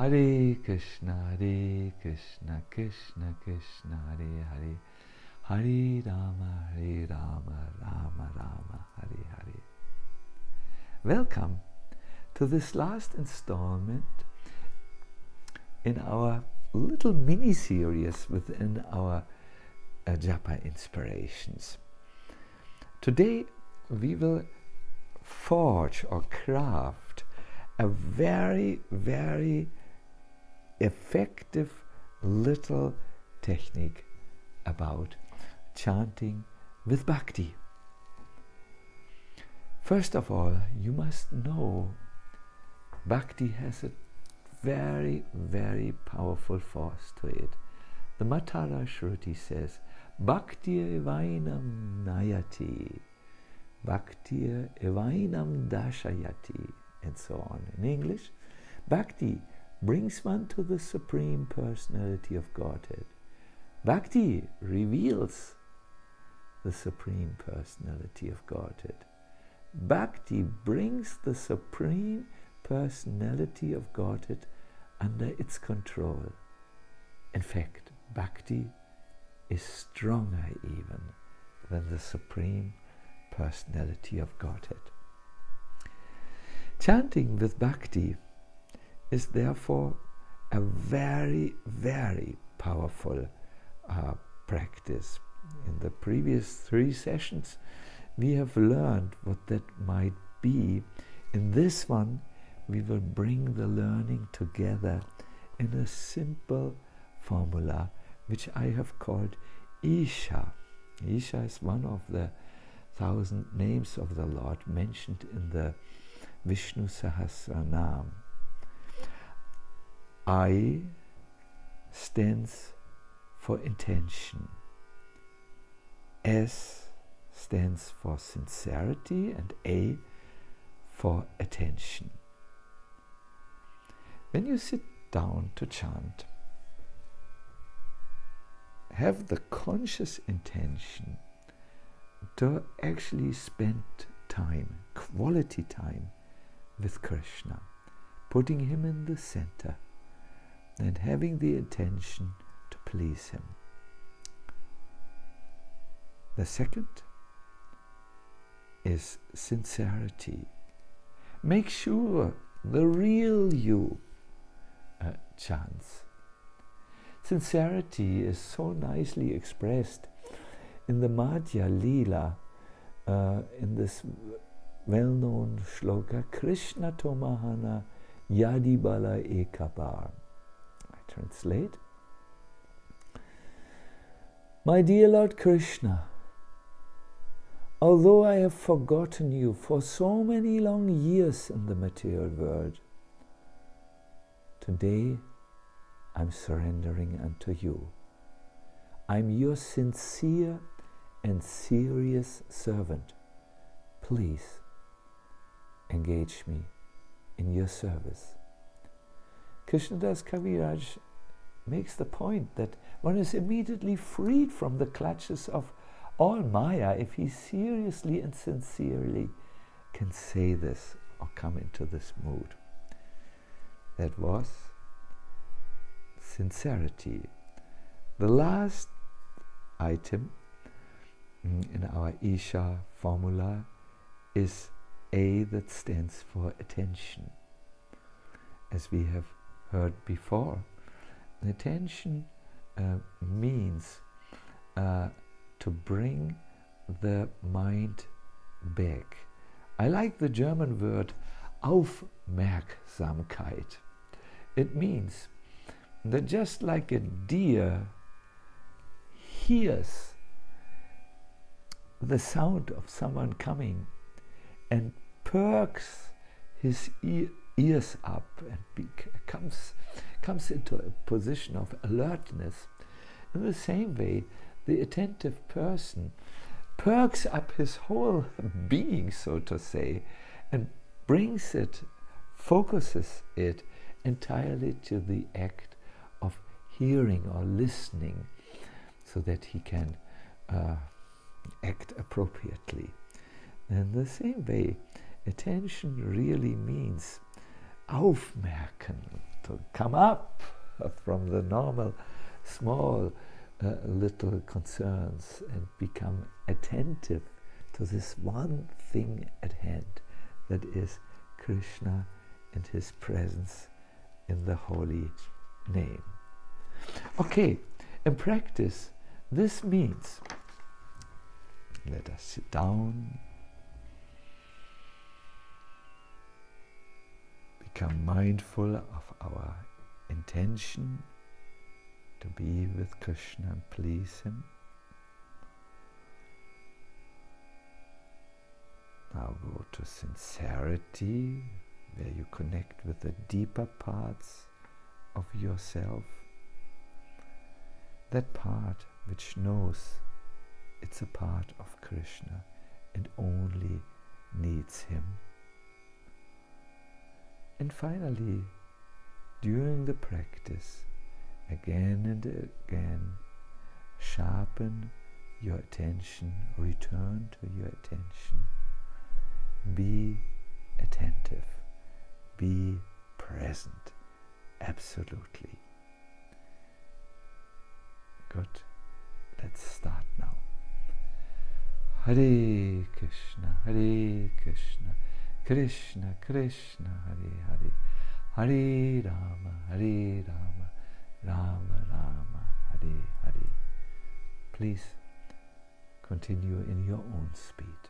Hare Krishna, Hare Krishna, Krishna Krishna, Hare Hare, Hare Rama, Hare Rama, Rama Rama, Hare Hare. Welcome to this last installment in our little mini series within our uh, Japa inspirations. Today we will forge or craft a very, very effective little technique about chanting with bhakti. First of all, you must know bhakti has a very, very powerful force to it. The Mathara Shruti says, Bhakti evainam nayati, Bhakti evainam dashayati, and so on. In English, Bhakti brings one to the Supreme Personality of Godhead. Bhakti reveals the Supreme Personality of Godhead. Bhakti brings the Supreme Personality of Godhead under its control. In fact, Bhakti is stronger even than the Supreme Personality of Godhead. Chanting with Bhakti is therefore a very, very powerful uh, practice. In the previous three sessions, we have learned what that might be. In this one, we will bring the learning together in a simple formula which I have called Isha. Isha is one of the thousand names of the Lord mentioned in the Vishnu Sahasranam. I stands for intention. S stands for sincerity and A for attention. When you sit down to chant, have the conscious intention to actually spend time, quality time with Krishna, putting him in the center and having the intention to please him. The second is sincerity. Make sure the real you uh, chants. Sincerity is so nicely expressed in the Madhya Leela, uh, in this well known shloka Krishna Tomahana Yadibala Ekabar. Translate. My dear Lord Krishna, although I have forgotten you for so many long years in the material world, today I'm surrendering unto you. I'm your sincere and serious servant. Please engage me in your service. Krishnadas Kaviraj makes the point that one is immediately freed from the clutches of all Maya if he seriously and sincerely can say this or come into this mood. That was sincerity. The last item mm, in our Isha formula is A that stands for attention. As we have heard before, attention uh, means uh, to bring the mind back. I like the German word Aufmerksamkeit. It means that just like a deer hears the sound of someone coming and perks his ears up and comes, comes into a position of alertness. In the same way, the attentive person perks up his whole being, so to say, and brings it, focuses it entirely to the act of hearing or listening so that he can uh, act appropriately. In the same way, attention really means aufmerken, to come up from the normal small uh, little concerns and become attentive to this one thing at hand that is Krishna and his presence in the holy name. Okay, in practice, this means let us sit down, become mindful of our intention to be with Krishna and please Him. Now go to sincerity, where you connect with the deeper parts of yourself. That part which knows it's a part of Krishna and only needs Him. And finally, during the practice, again and again, sharpen your attention, return to your attention, be attentive, be present, absolutely. Good. Let's start now. Hare Krishna, Hare Krishna, Krishna Krishna, Hare Hare, Hare Rama, Hare Rama, Rama Rama, Hare Hare. Please continue in your own speed.